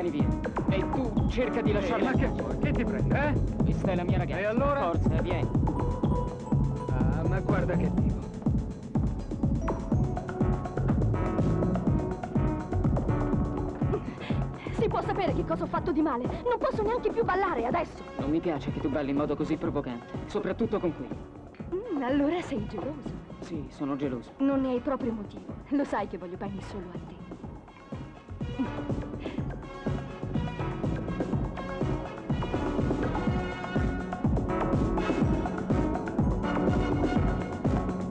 vieni via. E tu cerca di lasciarla. Ma che vuoi? Chi ti prende? Eh? Questa è la mia ragazza. E allora? Forza, vieni. Ah, ma guarda che dico. Si può sapere che cosa ho fatto di male. Non posso neanche più ballare adesso. Non mi piace che tu balli in modo così provocante, soprattutto con qui. Mm, allora sei geloso. Sì, sono geloso. Non ne hai proprio motivo. Lo sai che voglio bene solo a te.